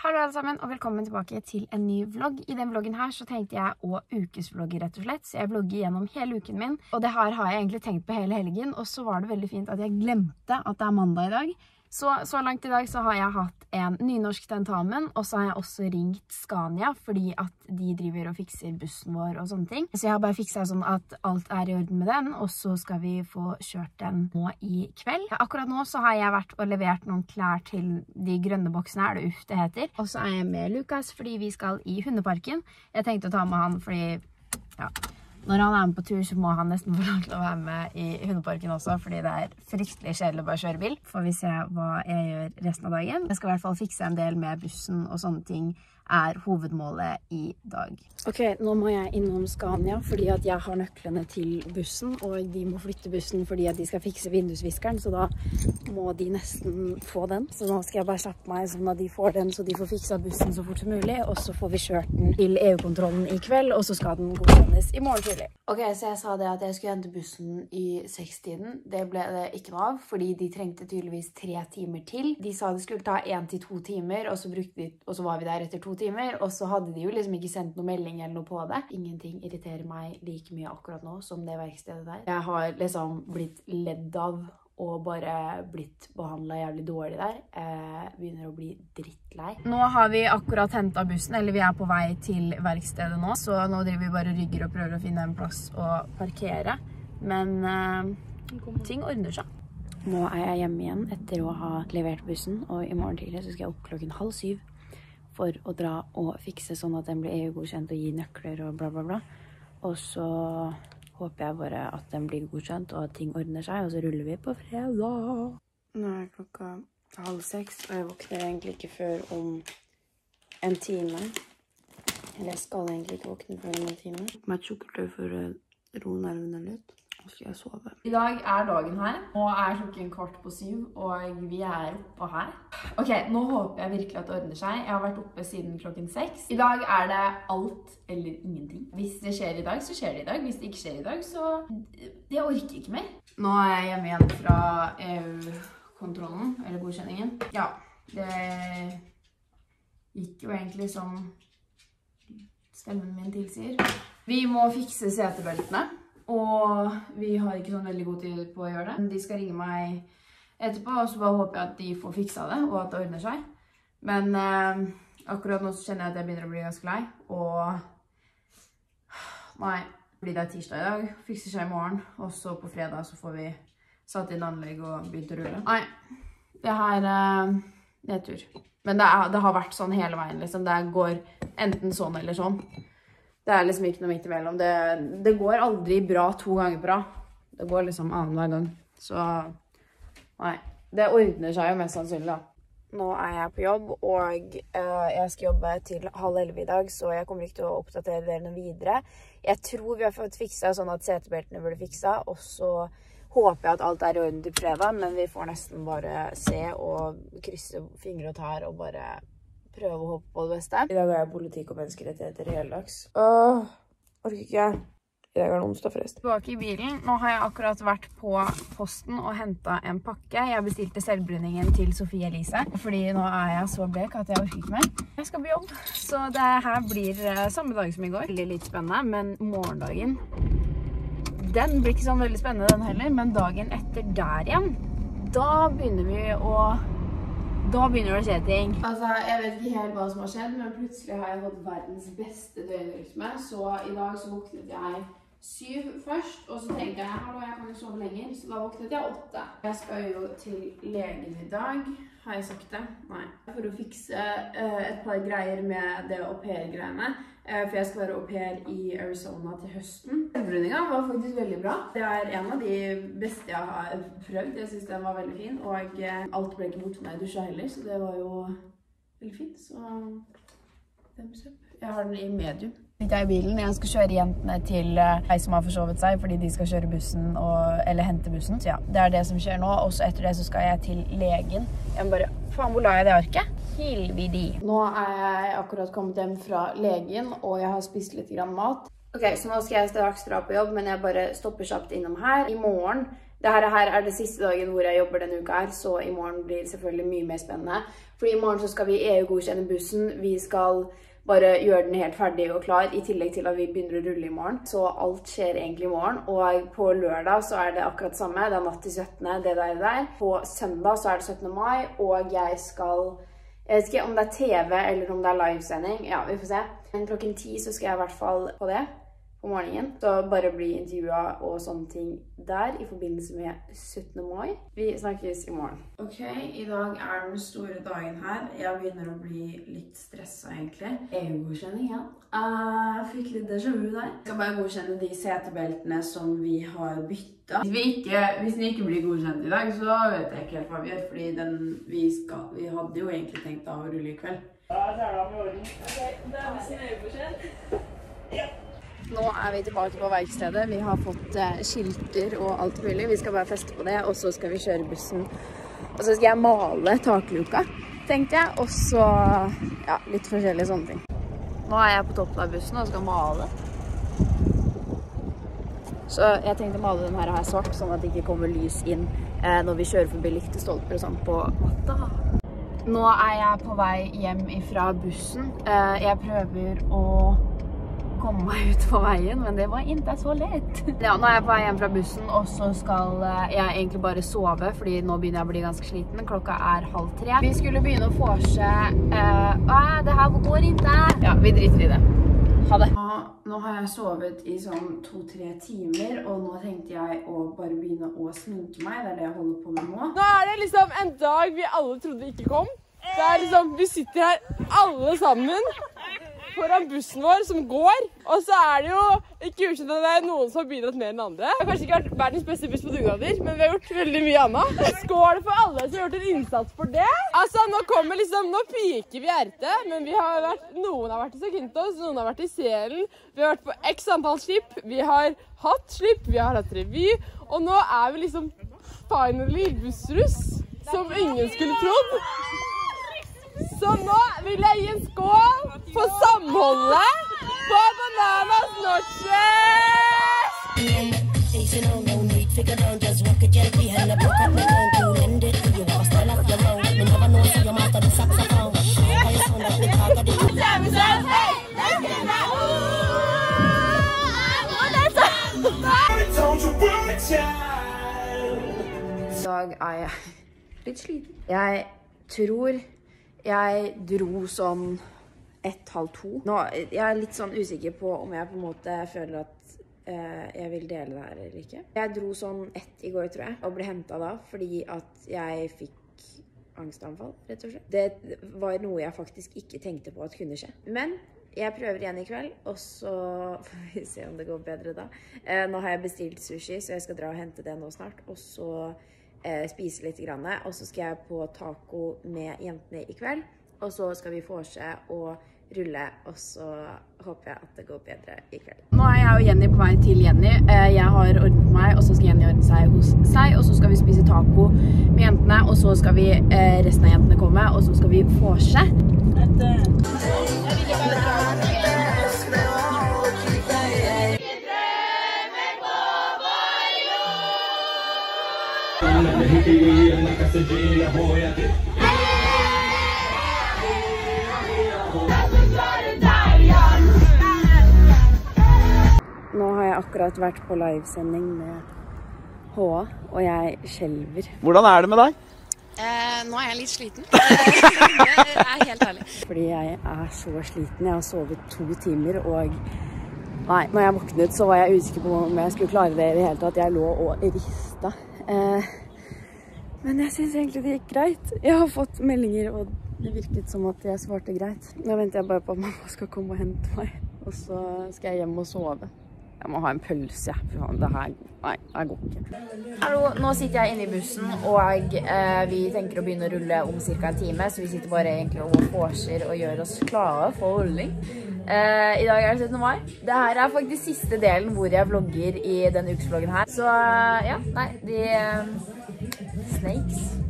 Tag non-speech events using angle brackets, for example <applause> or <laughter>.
Hallo alle sammen, og velkommen tilbake til en ny vlogg. I den vloggen her så tenkte jeg å ukesvlogge rett og slett, så jeg vlogger gjennom hele uken min. Og det her har jeg egentlig tenkt på hele helgen, og så var det veldig fint at jeg glemte at det er mandag i dag. Så, så langt i dag så har jeg hatt en nynorsk tentamen, og så har jeg også ringt Scania, fordi at de driver og fikser bussen vår og sånne ting. Så jeg har bare fikset sånn at alt er i orden med den, og så skal vi få kjørt den nå i kveld. Akkurat nå så har jeg vært og levert noen klær til de grønne boksene, er det uff det heter. Og så er jeg med Lukas fordi vi skal i hundeparken. Jeg tenkte å ta med han fordi, ja... Når han er med på tur, så må han nesten få lov til å være med i hundeparken også, fordi det er fryktelig kjedelig å bare kjøre bil. Får vi se hva jeg gjør resten av dagen. Jeg skal i hvert fall fikse en del med bussen og sånne ting er hovedmålet i dag. Ok, nå må jeg innom Scania fordi at jeg har nøklene til bussen, og de må flytte bussen fordi at de skal fikse vindusviskeren, så da må de nesten få den. Så nå skal jeg bare slappe meg sånn at de får den, så de får fiksa bussen så fort som mulig, og så får vi kjørt den til EU-kontrollen i kveld, og så skal den godkjennes i morgen tidlig. Ok, så jeg sa det at jeg skulle hente bussen i sekstiden. Det ble det ikke noe av, fordi de trengte tydeligvis tre timer til. De sa det skulle ta en til to timer, og så, de, og så var vi der etter to timer, og så hadde de jo liksom ikke sendt noe melding eller noe på det. Ingenting irriterer meg like mye akkurat nå som det verkstedet der. Jeg har liksom blitt ledd av og bare blitt behandla jævlig dårlig der. Eh, begynner å bli drittlei. Nå har vi akkurat henta bussen, eller vi er på vei til verkstedet nå, så nå driver vi bare rygger og prøver å finne en plass å parkere. Men eh, ting ordner seg. Nå er jeg hjemme igjen etter å ha levert bussen, og i morgen tidlig så skal jeg opp klokken halv syv for å dra og fikse sånn at den blir EU-godkjent og gi nøkler og bla, bla, bla. Og så håper jeg bare at den blir godkjent og at ting ordner seg, og så ruller vi på fredag. Nå er klokka halv seks, og jeg våkner egentlig ikke før om en time. Eller jeg skal egentlig ikke våkne før om en time. Meg et sukkertøy for å roe nervene litt. Nå skal jeg sove. I dag er dagen her. Nå er klokken kvart på syv, og vi er oppe her. Ok, nå håper jeg virkelig at det ordner seg. Jeg har vært oppe siden klokken seks. I dag er det alt eller ingenting. Hvis det skjer i dag, så skjer det i dag. Hvis det ikke skjer i dag, så Jeg orker ikke mer. Nå er jeg hjemme igjen fra EU-kontrollen, eller godkjenningen. Ja, det gikk jo egentlig som stemmen min tilsier. Vi må fikse setebeltene. Og vi har ikke sånn veldig god tid på å gjøre det. De skal ringe meg etterpå, og så bare håper jeg at de får fiksa det, og at det ordner seg. Men eh, akkurat nå så kjenner jeg at jeg begynner å bli ganske lei, og Nei, blir det tirsdag i dag, fikser seg i morgen, og så på fredag så får vi satt inn anlegg og begynt å rulle. Nei, det her er eh, nedtur. Men det, er, det har vært sånn hele veien, liksom. Det går enten sånn eller sånn. Det er liksom ikke noe midt imellom. Det, det går aldri bra to ganger bra. Det går liksom annenhver gang. Så nei. Det ordner seg jo mest sannsynlig, da. Nå er jeg på jobb, og uh, jeg skal jobbe til halv elleve i dag, så jeg kommer ikke til å oppdatere dere noe videre. Jeg tror vi har fått fiksa sånn at setebeltene burde fiksa, og så håper jeg at alt er i orden til fredag, men vi får nesten bare se og krysse fingre og tær og bare prøve å håpe på det beste. I dag er jeg politikk og menneskerettigheter i hele dags. Åh, orker ikke. I dag er det onsdag, forresten. Tilbake i bilen. Nå har jeg akkurat vært på posten og hentet en pakke. Jeg bestilte selvbruningen til Sofie Elise, fordi nå er jeg så blek at jeg orker ikke mer. Jeg skal på jobb, så det her blir eh, samme dag som i går. Veldig litt spennende, men morgendagen, den blir ikke sånn veldig spennende den heller, men dagen etter der igjen, da begynner vi å da begynner det å skje ting. Altså, Jeg vet ikke helt hva som har skjedd, men plutselig har jeg fått verdens beste døgnrytme. Så i dag så våknet jeg syv først, og så tenkte jeg hallo, jeg kan jo sove lenger, så da våknet jeg åtte. Jeg skal jo til legen i dag. Har jeg sagt det? Nei. For å fikse uh, et par greier med det au pair-greiene. Uh, for jeg skal være au pair i Arizona til høsten. Selvbruninga var faktisk veldig bra. Det er en av de beste jeg har prøvd. Jeg syns den var veldig fin. Og uh, alt ble ikke borte når jeg dusja heller, så det var jo veldig fint. Så thumbs up. Jeg har den i medium. Jeg er i bilen. Jeg skal kjøre jentene til ei som har forsovet seg, fordi de skal kjøre bussen og, eller hente bussen. Så ja, det er det som skjer nå. Og så etter det så skal jeg til legen. Jeg må bare Faen, hvor la jeg det arket? Hilvidi. Nå er jeg akkurat kommet hjem fra legen, og jeg har spist litt grann mat. Ok, så nå skal jeg straks dra på jobb, men jeg bare stopper kjapt innom her. I morgen Dette her er det siste dagen hvor jeg jobber denne uka her, så i morgen blir det selvfølgelig mye mer spennende. Fordi i morgen så skal vi EU-godkjenne bussen. Vi skal bare gjøre den helt ferdig og klar, i tillegg til at vi begynner å rulle i morgen. Så alt skjer egentlig i morgen. Og på lørdag så er det akkurat samme. Det er natt til 17. det der, det der. På søndag så er det 17. mai, og jeg skal jeg vet ikke om det er TV eller om det er livesending. Ja, vi får se. Men klokken ti så skal jeg i hvert fall på det på morgenen. Så bare bli intervjua og sånne ting der i forbindelse med 17. mai. Vi snakkes i morgen. Ok, i dag er den store dagen her. Jeg begynner å bli litt stressa, egentlig. EU-godkjenning, ja. Uh, jeg fikk litt déjà vu der. Skal bare godkjenne de setebeltene som vi har bytta. Hvis, vi ikke, hvis den ikke blir godkjent i dag, så vet jeg ikke helt hva vi gjør. Fordi den, vi, skal, vi hadde jo egentlig tenkt å rulle i kveld. Da er det i orden. Ok, da er bussen EU-godkjent. Ja. Nå er vi tilbake på verkstedet. Vi har fått eh, skilter og alt mulig. Vi skal bare feste på det, og så skal vi kjøre bussen. Og så skal jeg male takluka, tenkte jeg. Og så ja, litt forskjellige sånne ting. Nå er jeg på toppen av bussen og skal male. Så jeg tenkte å male den her, her svart, sånn at det ikke kommer lys inn eh, når vi kjører forbi lyktestolper og sånn på matta. Nå er jeg på vei hjem ifra bussen. Eh, jeg prøver å komme meg ut på veien, men det var ikke så lett. <laughs> Ja, nå er jeg på vei hjem fra bussen, og så skal eh, jeg egentlig bare sove, fordi nå begynner jeg å bli ganske sliten. Klokka er halv tre. Vi skulle begynne å vorse. Uh, det her går ikke. Ja, vi driter i det. Ha det. Nå har jeg sovet i sånn to-tre timer, og nå tenkte jeg å bare begynne å sminke meg. Det er det jeg holder på med nå. Nå er det liksom en dag vi alle trodde ikke kom. Det er liksom, Vi sitter her alle sammen foran bussen vår som går. Og så er det jo ikke ukjent at det er noen som har bidratt mer enn andre. Det har kanskje ikke vært verdens beste buss på dugnader, men vi har gjort veldig mye annet. Skål for alle som har gjort en innsats for det. Altså, Nå kommer liksom, nå piker vi RT, men vi har vært, noen har vært i Sakintos, noen har vært i Selen. Vi har vært på x antall slipp. Vi har hatt slipp, vi har hatt revy, og nå er vi liksom finally bussruss, som ingen skulle trodd. Så nå vil jeg gi en skål for samholdet på Bananas Notches! I dag er jeg litt sliten. Jeg tror jeg dro sånn ett-halv to. Nå, jeg er litt sånn usikker på om jeg på en måte føler at eh, jeg vil dele det her eller ikke. Jeg dro sånn ett i går, tror jeg, og ble henta da fordi at jeg fikk angstanfall, rett og slett. Det var noe jeg faktisk ikke tenkte på at kunne skje. Men jeg prøver igjen i kveld, og så <laughs> får vi se om det går bedre da. Eh, nå har jeg bestilt sushi, så jeg skal dra og hente det nå snart. Og så eh, spise litt. Grann, og så skal jeg på taco med jentene i kveld. Og så skal vi vorse og rulle, og så håper jeg at det går bedre i kveld. Nå er jeg og Jenny på vei til Jenny. Eh, jeg har ordnet meg, og så skal Jenny ordne seg hos seg. Og så skal vi spise taco med jentene, og så skal vi, eh, resten av jentene komme, og så skal vi vorse. Nå har jeg akkurat vært på livesending med HA, og jeg skjelver. Hvordan er det med deg? Eh, nå er jeg litt sliten. <laughs> det er helt ærlig. Fordi jeg er så sliten. Jeg har sovet to timer, og Nei, når jeg våknet så var jeg usikker på om jeg skulle klare det i det hele tatt. Jeg lå og rista. Eh, men jeg syns egentlig det gikk greit. Jeg har fått meldinger, og det virket som at jeg svarte greit. Nå venter jeg bare på at mamma skal komme og hente meg, og så skal jeg hjem og sove. Jeg må ha en pølse. Det her Nei, det går ikke. Hallo, nå sitter jeg inne i bussen, og eh, vi tenker å begynne å rulle om ca. en time. Så vi sitter bare egentlig og vorser og gjør oss klare for rulling. Eh, I dag er det 17. mai. Det her er faktisk siste delen hvor jeg vlogger i denne ukesvloggen her. Så ja, nei, de eh, snakes.